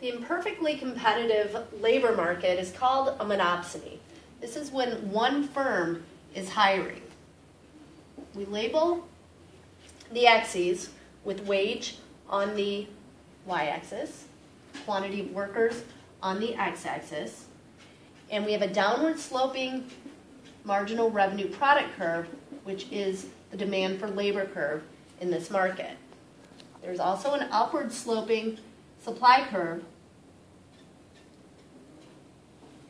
The imperfectly competitive labor market is called a monopsony. This is when one firm is hiring. We label the axes with wage on the y-axis, quantity of workers on the x-axis, and we have a downward sloping marginal revenue product curve, which is the demand for labor curve in this market. There's also an upward sloping supply curve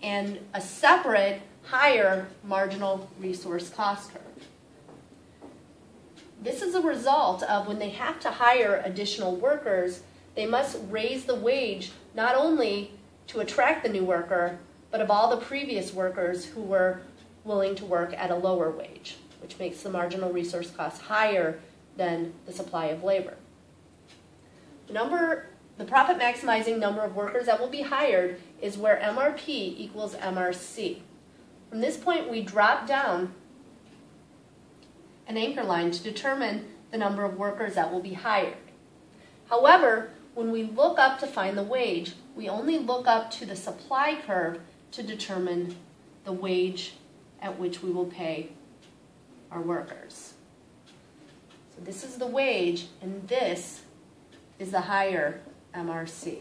and a separate higher marginal resource cost curve. This is a result of when they have to hire additional workers, they must raise the wage not only to attract the new worker, but of all the previous workers who were willing to work at a lower wage, which makes the marginal resource cost higher than the supply of labor. Number, the profit maximizing number of workers that will be hired is where MRP equals MRC. From this point, we drop down an anchor line to determine the number of workers that will be hired. However, when we look up to find the wage, we only look up to the supply curve to determine the wage at which we will pay our workers. So this is the wage, and this is the higher MRC.